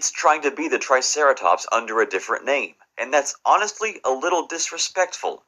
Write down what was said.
it's trying to be the Triceratops under a different name, and that's honestly a little disrespectful.